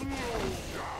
Unstoppable.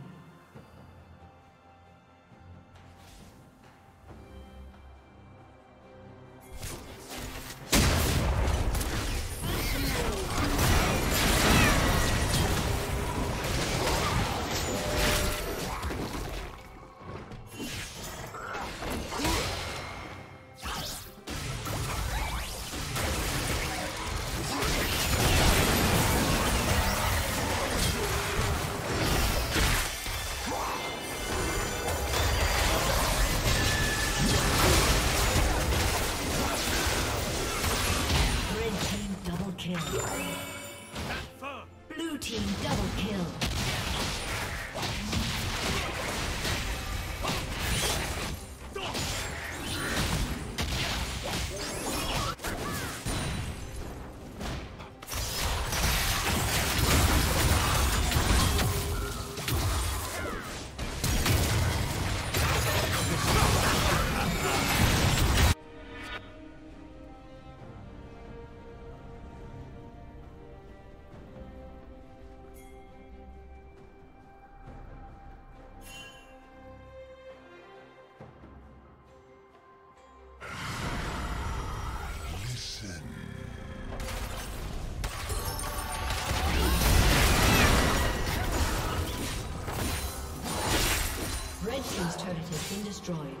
Destroyed.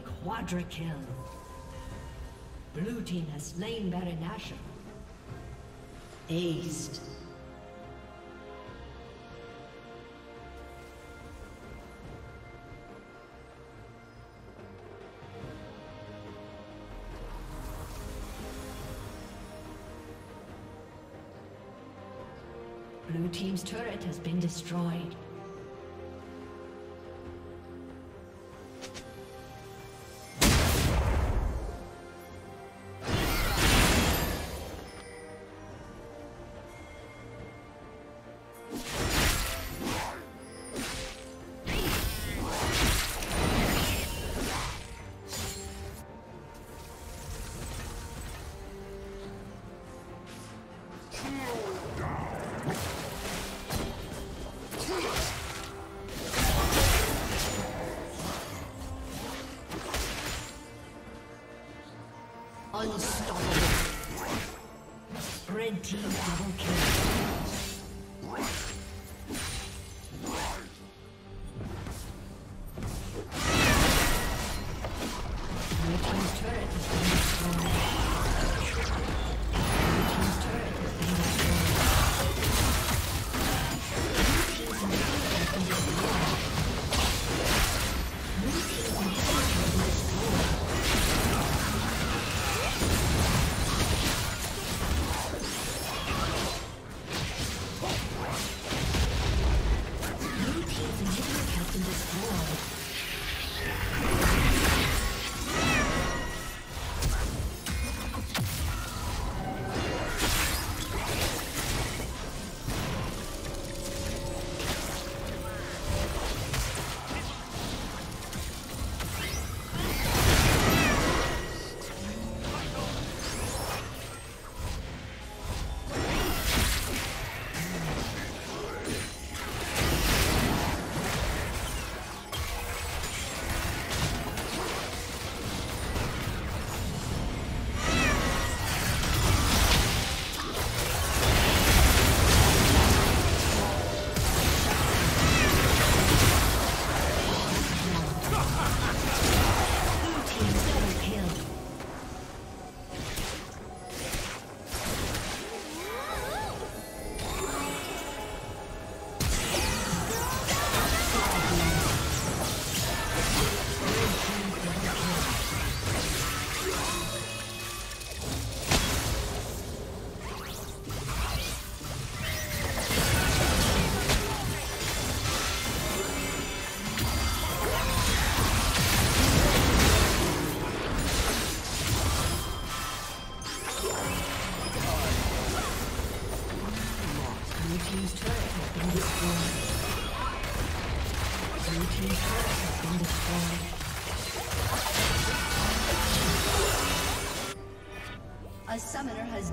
Quadra kill. Blue team has slain Baron Nashor. Aced. Blue team's turret has been destroyed.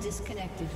Disconnected.